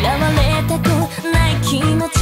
嫌われたくない気持ち